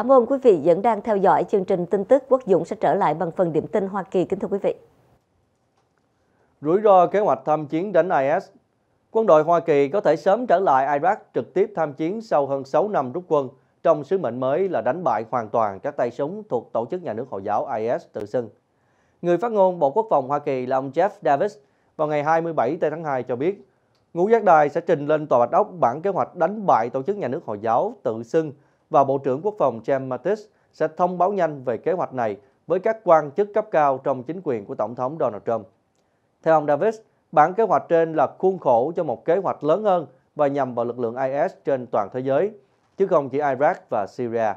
Cảm ơn quý vị vẫn đang theo dõi chương trình tin tức Quốc Dũng sẽ trở lại bằng phần điểm tin Hoa Kỳ. Kính thưa quý vị. Rủi ro kế hoạch tham chiến đánh IS Quân đội Hoa Kỳ có thể sớm trở lại Iraq trực tiếp tham chiến sau hơn 6 năm rút quân trong sứ mệnh mới là đánh bại hoàn toàn các tay súng thuộc Tổ chức Nhà nước Hồi giáo IS tự xưng. Người phát ngôn Bộ Quốc phòng Hoa Kỳ là ông Jeff Davis vào ngày 27 tháng 2 cho biết, Ngũ Giác Đài sẽ trình lên Tòa Bạch Ốc bản kế hoạch đánh bại Tổ chức Nhà nước Hồi giáo tự xưng và Bộ trưởng Quốc phòng James Mattis sẽ thông báo nhanh về kế hoạch này với các quan chức cấp cao trong chính quyền của Tổng thống Donald Trump. Theo ông Davis, bản kế hoạch trên là khuôn khổ cho một kế hoạch lớn hơn và nhằm vào lực lượng IS trên toàn thế giới, chứ không chỉ Iraq và Syria.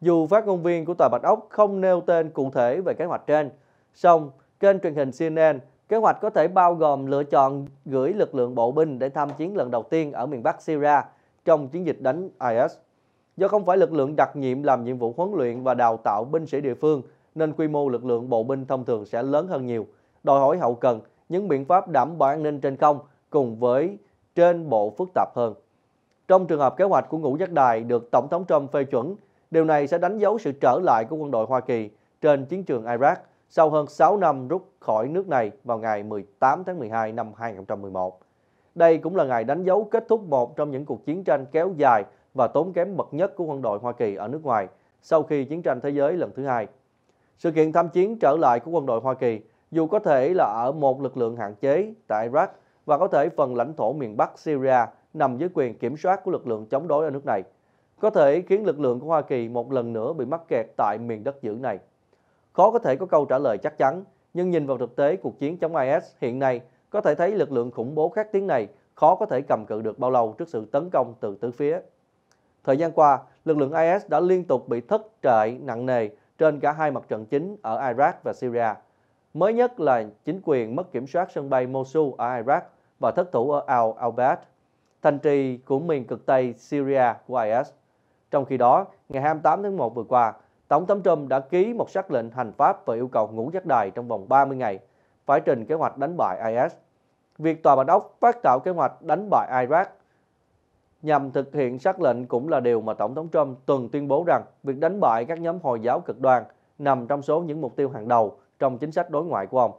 Dù phát ngôn viên của Tòa Bạch Ốc không nêu tên cụ thể về kế hoạch trên, song kênh truyền hình CNN kế hoạch có thể bao gồm lựa chọn gửi lực lượng bộ binh để tham chiến lần đầu tiên ở miền Bắc Syria trong chiến dịch đánh IS. Do không phải lực lượng đặc nhiệm làm nhiệm vụ huấn luyện và đào tạo binh sĩ địa phương, nên quy mô lực lượng bộ binh thông thường sẽ lớn hơn nhiều, đòi hỏi hậu cần, những biện pháp đảm bảo an ninh trên không cùng với trên bộ phức tạp hơn. Trong trường hợp kế hoạch của ngũ giác đài được Tổng thống Trump phê chuẩn, điều này sẽ đánh dấu sự trở lại của quân đội Hoa Kỳ trên chiến trường Iraq sau hơn 6 năm rút khỏi nước này vào ngày 18 tháng 12 năm 2011. Đây cũng là ngày đánh dấu kết thúc một trong những cuộc chiến tranh kéo dài và tốn kém bậc nhất của quân đội Hoa Kỳ ở nước ngoài sau khi chiến tranh thế giới lần thứ hai. Sự kiện tham chiến trở lại của quân đội Hoa Kỳ dù có thể là ở một lực lượng hạn chế tại Iraq và có thể phần lãnh thổ miền Bắc Syria nằm dưới quyền kiểm soát của lực lượng chống đối ở nước này, có thể khiến lực lượng của Hoa Kỳ một lần nữa bị mắc kẹt tại miền đất dữ này. Khó có thể có câu trả lời chắc chắn, nhưng nhìn vào thực tế cuộc chiến chống IS hiện nay, có thể thấy lực lượng khủng bố khác tiếng này khó có thể cầm cự được bao lâu trước sự tấn công từ tứ phía. Thời gian qua, lực lượng IS đã liên tục bị thất trại nặng nề trên cả hai mặt trận chính ở Iraq và Syria. Mới nhất là chính quyền mất kiểm soát sân bay Mosul ở Iraq và thất thủ ở Al Albad, thành trì của miền cực Tây Syria của IS. Trong khi đó, ngày 28 tháng 1 vừa qua, Tổng thống Trump đã ký một sắc lệnh hành pháp và yêu cầu ngũ giác đài trong vòng 30 ngày phải trình kế hoạch đánh bại IS. Việc Tòa Bạch Ốc phát tạo kế hoạch đánh bại Iraq nhằm thực hiện sắc lệnh cũng là điều mà Tổng thống Trump từng tuyên bố rằng việc đánh bại các nhóm Hồi giáo cực đoan nằm trong số những mục tiêu hàng đầu trong chính sách đối ngoại của ông.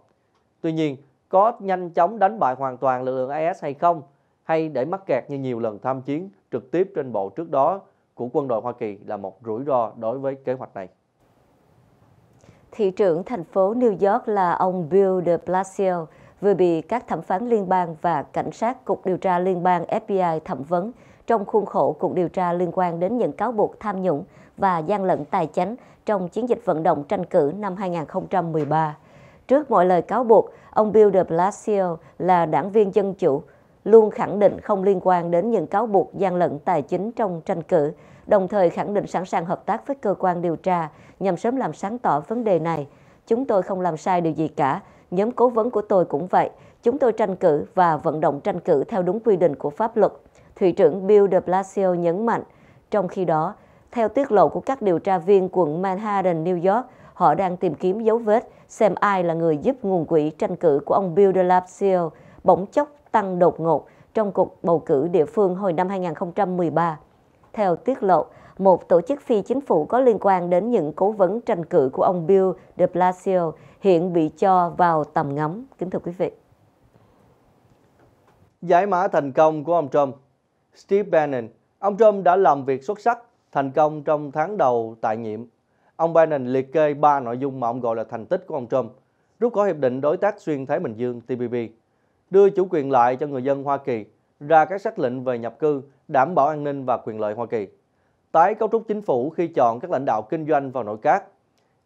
Tuy nhiên, có nhanh chóng đánh bại hoàn toàn lực lượng IS hay không, hay để mắc kẹt như nhiều lần tham chiến trực tiếp trên bộ trước đó của quân đội Hoa Kỳ là một rủi ro đối với kế hoạch này. Thị trưởng thành phố New York là ông Bill de Blasio vừa bị các thẩm phán liên bang và cảnh sát Cục Điều tra Liên bang FBI thẩm vấn trong khuôn khổ cuộc điều tra liên quan đến những cáo buộc tham nhũng và gian lận tài chính trong chiến dịch vận động tranh cử năm 2013. Trước mọi lời cáo buộc, ông Bill de Blasio là đảng viên dân chủ luôn khẳng định không liên quan đến những cáo buộc gian lận tài chính trong tranh cử, đồng thời khẳng định sẵn sàng hợp tác với cơ quan điều tra nhằm sớm làm sáng tỏ vấn đề này. Chúng tôi không làm sai điều gì cả, nhóm cố vấn của tôi cũng vậy. Chúng tôi tranh cử và vận động tranh cử theo đúng quy định của pháp luật. Thị trưởng Bill de Blasio nhấn mạnh. Trong khi đó, theo tiết lộ của các điều tra viên quận Manhattan, New York, họ đang tìm kiếm dấu vết xem ai là người giúp nguồn quỹ tranh cử của ông Bill de Blasio bỗng chốc tăng đột ngột trong cuộc bầu cử địa phương hồi năm 2013. Theo tiết lộ, một tổ chức phi chính phủ có liên quan đến những cố vấn tranh cử của ông Bill de Blasio hiện bị cho vào tầm ngắm. Kính thưa quý vị. Giải mã thành công của ông Trump Steve Bannon, ông Trump đã làm việc xuất sắc, thành công trong tháng đầu tại nhiệm. Ông Bannon liệt kê ba nội dung mà ông gọi là thành tích của ông Trump. Rút khỏi Hiệp định Đối tác Xuyên Thái Bình Dương TPP, đưa chủ quyền lại cho người dân Hoa Kỳ, ra các xác lệnh về nhập cư, đảm bảo an ninh và quyền lợi Hoa Kỳ. Tái cấu trúc chính phủ khi chọn các lãnh đạo kinh doanh vào nội các.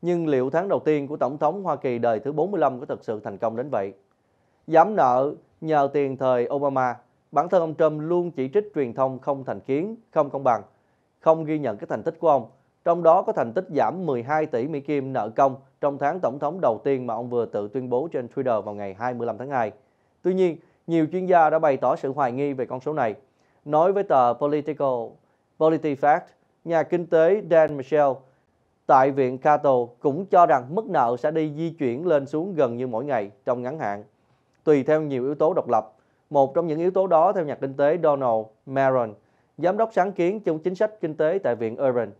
Nhưng liệu tháng đầu tiên của Tổng thống Hoa Kỳ đời thứ 45 có thực sự thành công đến vậy? Giảm nợ nhờ tiền thời Obama, bản thân ông Trump luôn chỉ trích truyền thông không thành kiến, không công bằng, không ghi nhận cái thành tích của ông. Trong đó có thành tích giảm 12 tỷ Mỹ Kim nợ công trong tháng tổng thống đầu tiên mà ông vừa tự tuyên bố trên Twitter vào ngày 25 tháng 2. Tuy nhiên, nhiều chuyên gia đã bày tỏ sự hoài nghi về con số này. Nói với tờ Political PolitiFact, nhà kinh tế Dan Michel tại Viện Cato cũng cho rằng mức nợ sẽ đi di chuyển lên xuống gần như mỗi ngày trong ngắn hạn, tùy theo nhiều yếu tố độc lập. Một trong những yếu tố đó theo nhà kinh tế Donald Maron, giám đốc sáng kiến chung chính sách kinh tế tại Viện Urban,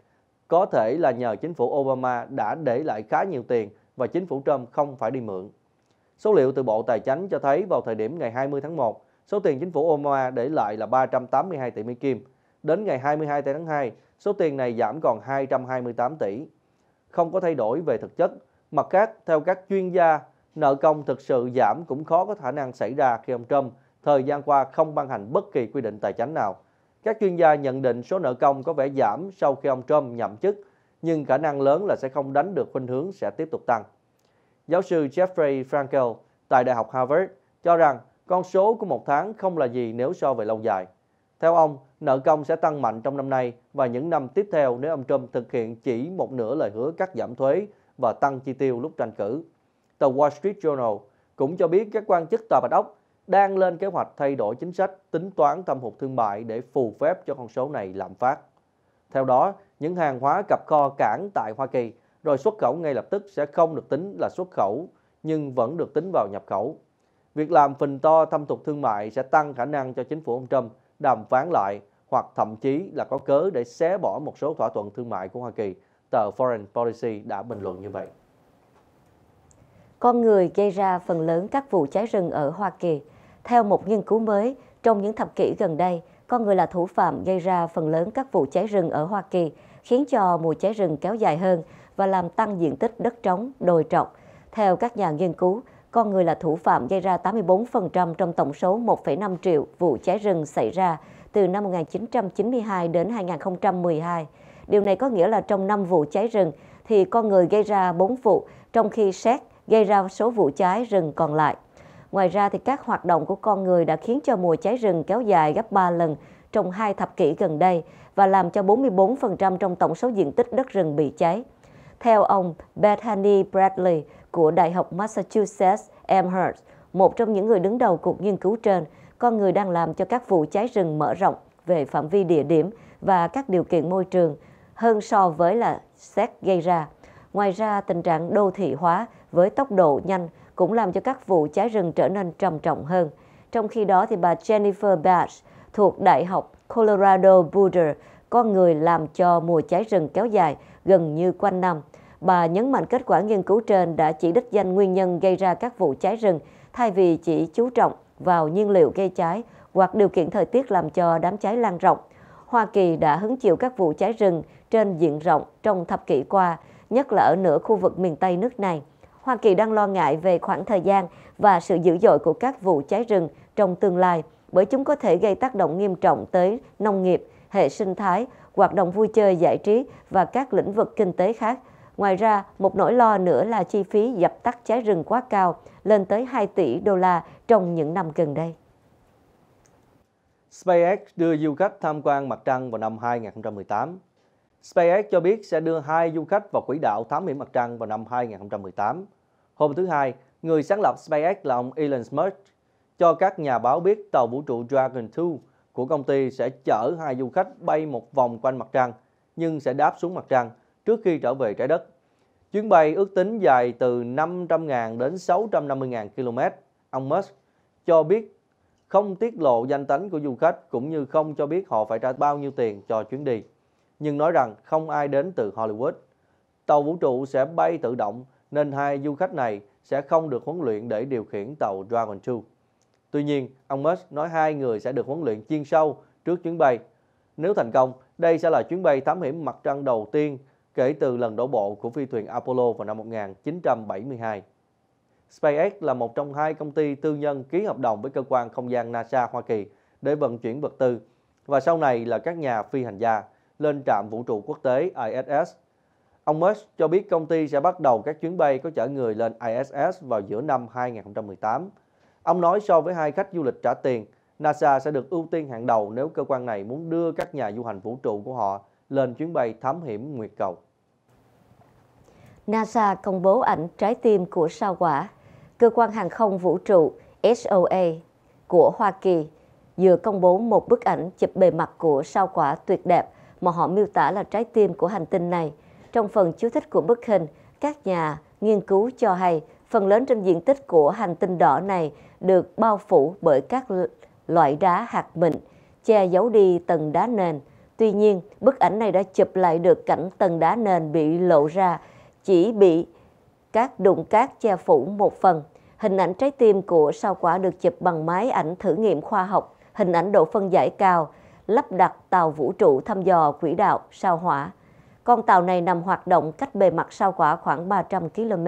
có thể là nhờ chính phủ Obama đã để lại khá nhiều tiền và chính phủ Trump không phải đi mượn. Số liệu từ Bộ Tài Chánh cho thấy vào thời điểm ngày 20 tháng 1, số tiền chính phủ Obama để lại là 382 tỷ Mỹ Kim. Đến ngày 22 tháng 2, số tiền này giảm còn 228 tỷ. Không có thay đổi về thực chất. Mặt khác, theo các chuyên gia, nợ công thực sự giảm cũng khó có khả năng xảy ra khi ông Trump thời gian qua không ban hành bất kỳ quy định tài chính nào. Các chuyên gia nhận định số nợ công có vẻ giảm sau khi ông Trump nhậm chức, nhưng khả năng lớn là sẽ không đánh được khuynh hướng sẽ tiếp tục tăng. Giáo sư Jeffrey Frankel tại Đại học Harvard cho rằng con số của một tháng không là gì nếu so về lâu dài. Theo ông, nợ công sẽ tăng mạnh trong năm nay và những năm tiếp theo nếu ông Trump thực hiện chỉ một nửa lời hứa cắt giảm thuế và tăng chi tiêu lúc tranh cử. Tờ Wall Street Journal cũng cho biết các quan chức tòa Bạch Ốc đang lên kế hoạch thay đổi chính sách tính toán thâm hụt thương mại để phù phép cho con số này lạm phát. Theo đó, những hàng hóa cặp kho cảng tại Hoa Kỳ rồi xuất khẩu ngay lập tức sẽ không được tính là xuất khẩu nhưng vẫn được tính vào nhập khẩu. Việc làm phình to thâm hụt thương mại sẽ tăng khả năng cho chính phủ ông Trump đàm phán lại hoặc thậm chí là có cớ để xé bỏ một số thỏa thuận thương mại của Hoa Kỳ. Tờ Foreign Policy đã bình luận như vậy. Con người gây ra phần lớn các vụ cháy rừng ở Hoa Kỳ. Theo một nghiên cứu mới, trong những thập kỷ gần đây, con người là thủ phạm gây ra phần lớn các vụ cháy rừng ở Hoa Kỳ, khiến cho mùa cháy rừng kéo dài hơn và làm tăng diện tích đất trống, đồi trọc. Theo các nhà nghiên cứu, con người là thủ phạm gây ra 84% trong tổng số 1,5 triệu vụ cháy rừng xảy ra từ năm 1992 đến 2012. Điều này có nghĩa là trong 5 vụ cháy rừng thì con người gây ra 4 vụ, trong khi xét gây ra số vụ cháy rừng còn lại. Ngoài ra thì các hoạt động của con người đã khiến cho mùa cháy rừng kéo dài gấp 3 lần trong hai thập kỷ gần đây và làm cho 44% trong tổng số diện tích đất rừng bị cháy. Theo ông Bethany Bradley của Đại học Massachusetts Amherst, một trong những người đứng đầu cuộc nghiên cứu trên, con người đang làm cho các vụ cháy rừng mở rộng về phạm vi địa điểm và các điều kiện môi trường hơn so với là xét gây ra. Ngoài ra, tình trạng đô thị hóa với tốc độ nhanh cũng làm cho các vụ cháy rừng trở nên trầm trọng hơn. Trong khi đó, thì bà Jennifer Batch thuộc Đại học Colorado Boulder, con người làm cho mùa cháy rừng kéo dài gần như quanh năm. Bà nhấn mạnh kết quả nghiên cứu trên đã chỉ đích danh nguyên nhân gây ra các vụ cháy rừng thay vì chỉ chú trọng vào nhiên liệu gây cháy hoặc điều kiện thời tiết làm cho đám cháy lan rộng. Hoa Kỳ đã hứng chịu các vụ cháy rừng trên diện rộng trong thập kỷ qua, nhất là ở nửa khu vực miền Tây nước này. Hoa Kỳ đang lo ngại về khoảng thời gian và sự dữ dội của các vụ cháy rừng trong tương lai bởi chúng có thể gây tác động nghiêm trọng tới nông nghiệp, hệ sinh thái, hoạt động vui chơi giải trí và các lĩnh vực kinh tế khác. Ngoài ra, một nỗi lo nữa là chi phí dập tắt cháy rừng quá cao, lên tới 2 tỷ đô la trong những năm gần đây. SpaceX đưa du khách tham quan mặt trăng vào năm 2018. SpaceX cho biết sẽ đưa hai du khách vào quỹ đạo thám hiểm mặt trăng vào năm 2018. Hôm thứ Hai, người sáng lập SpaceX là ông Elon Musk cho các nhà báo biết tàu vũ trụ Dragon 2 của công ty sẽ chở hai du khách bay một vòng quanh mặt trăng, nhưng sẽ đáp xuống mặt trăng trước khi trở về trái đất. Chuyến bay ước tính dài từ 500.000 đến 650.000 km. Ông Musk cho biết không tiết lộ danh tính của du khách cũng như không cho biết họ phải trả bao nhiêu tiền cho chuyến đi. Nhưng nói rằng không ai đến từ Hollywood. Tàu vũ trụ sẽ bay tự động nên hai du khách này sẽ không được huấn luyện để điều khiển tàu Dragon 2. Tuy nhiên, ông Musk nói hai người sẽ được huấn luyện chuyên sâu trước chuyến bay. Nếu thành công, đây sẽ là chuyến bay thám hiểm mặt trăng đầu tiên kể từ lần đổ bộ của phi thuyền Apollo vào năm 1972. SpaceX là một trong hai công ty tư nhân ký hợp đồng với cơ quan không gian NASA Hoa Kỳ để vận chuyển vật tư và sau này là các nhà phi hành gia lên trạm vũ trụ quốc tế ISS. Ông Musk cho biết công ty sẽ bắt đầu các chuyến bay có chở người lên ISS vào giữa năm 2018. Ông nói so với hai khách du lịch trả tiền, NASA sẽ được ưu tiên hàng đầu nếu cơ quan này muốn đưa các nhà du hành vũ trụ của họ lên chuyến bay thám hiểm nguyệt cầu. NASA công bố ảnh trái tim của sao hỏa. Cơ quan hàng không vũ trụ SOA của Hoa Kỳ vừa công bố một bức ảnh chụp bề mặt của sao hỏa tuyệt đẹp mà họ miêu tả là trái tim của hành tinh này. Trong phần chú thích của bức hình, các nhà nghiên cứu cho hay phần lớn trên diện tích của hành tinh đỏ này được bao phủ bởi các loại đá hạt mịn, che giấu đi tầng đá nền. Tuy nhiên, bức ảnh này đã chụp lại được cảnh tầng đá nền bị lộ ra, chỉ bị các đụng cát che phủ một phần. Hình ảnh trái tim của sao quả được chụp bằng máy ảnh thử nghiệm khoa học, hình ảnh độ phân giải cao, lắp đặt tàu vũ trụ thăm dò quỹ đạo sao hỏa. Con tàu này nằm hoạt động cách bề mặt sao quả khoảng 300 km.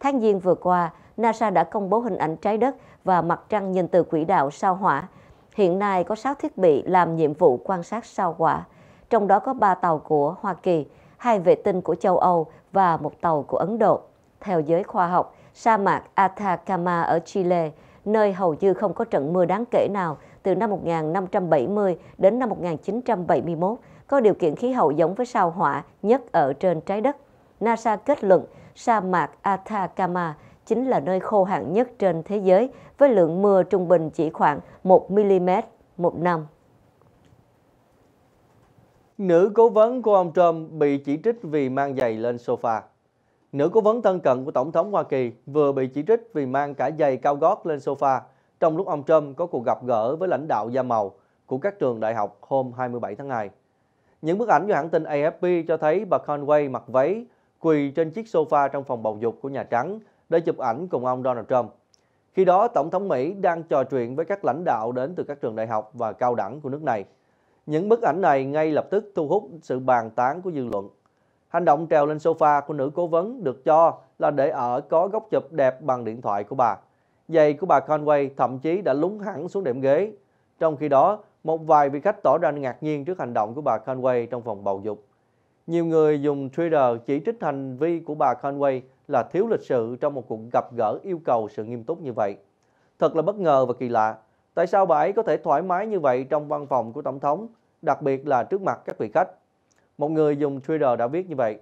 Tháng Giêng vừa qua, NASA đã công bố hình ảnh trái đất và mặt trăng nhìn từ quỹ đạo sao hỏa. Hiện nay có 6 thiết bị làm nhiệm vụ quan sát sao hỏa, trong đó có 3 tàu của Hoa Kỳ, hai vệ tinh của châu Âu và một tàu của Ấn Độ. Theo giới khoa học, sa mạc Atacama ở Chile, nơi hầu như không có trận mưa đáng kể nào từ năm 1570 đến năm 1971, có điều kiện khí hậu giống với sao hỏa nhất ở trên trái đất. NASA kết luận sa mạc Atacama chính là nơi khô hạn nhất trên thế giới với lượng mưa trung bình chỉ khoảng 1 mm một năm. Nữ cố vấn của ông Trump bị chỉ trích vì mang giày lên sofa. Nữ cố vấn thân cận của Tổng thống Hoa Kỳ vừa bị chỉ trích vì mang cả giày cao gót lên sofa, trong lúc ông Trump có cuộc gặp gỡ với lãnh đạo da màu của các trường đại học hôm 27 tháng 2. Những bức ảnh do hãng tin AFP cho thấy bà Conway mặc váy quỳ trên chiếc sofa trong phòng bầu dục của Nhà Trắng để chụp ảnh cùng ông Donald Trump. Khi đó, Tổng thống Mỹ đang trò chuyện với các lãnh đạo đến từ các trường đại học và cao đẳng của nước này. Những bức ảnh này ngay lập tức thu hút sự bàn tán của dư luận. Hành động trèo lên sofa của nữ cố vấn được cho là để ở có góc chụp đẹp bằng điện thoại của bà. Giày của bà Conway thậm chí đã lúng hẳn xuống đệm ghế. Trong khi đó, một vài vị khách tỏ ra ngạc nhiên trước hành động của bà Conway trong phòng bầu dục. Nhiều người dùng Twitter chỉ trích hành vi của bà Conway là thiếu lịch sự trong một cuộc gặp gỡ yêu cầu sự nghiêm túc như vậy. Thật là bất ngờ và kỳ lạ. Tại sao bà ấy có thể thoải mái như vậy trong văn phòng của Tổng thống, đặc biệt là trước mặt các vị khách? Một người dùng Twitter đã viết như vậy.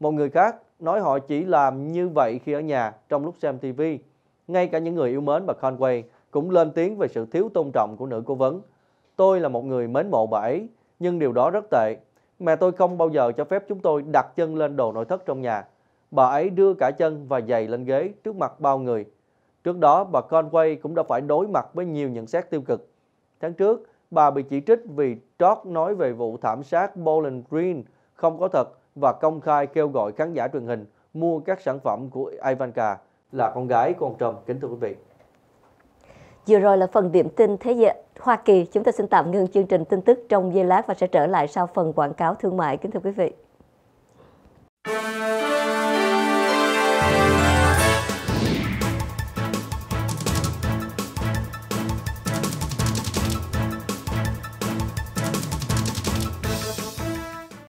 Một người khác nói họ chỉ làm như vậy khi ở nhà trong lúc xem TV. Ngay cả những người yêu mến bà Conway cũng lên tiếng về sự thiếu tôn trọng của nữ cố vấn. Tôi là một người mến mộ bà ấy, nhưng điều đó rất tệ. Mẹ tôi không bao giờ cho phép chúng tôi đặt chân lên đồ nội thất trong nhà. Bà ấy đưa cả chân và giày lên ghế trước mặt bao người. Trước đó, bà Conway cũng đã phải đối mặt với nhiều nhận xét tiêu cực. Tháng trước, bà bị chỉ trích vì trót nói về vụ thảm sát Bowling Green không có thật và công khai kêu gọi khán giả truyền hình mua các sản phẩm của Ivanka là con gái của ông Trump. Kính thưa quý vị. Vừa rồi là phần điểm tin Thế giới Hoa Kỳ. Chúng ta xin tạm ngưng chương trình tin tức trong giây lát và sẽ trở lại sau phần quảng cáo thương mại. Kính thưa quý vị.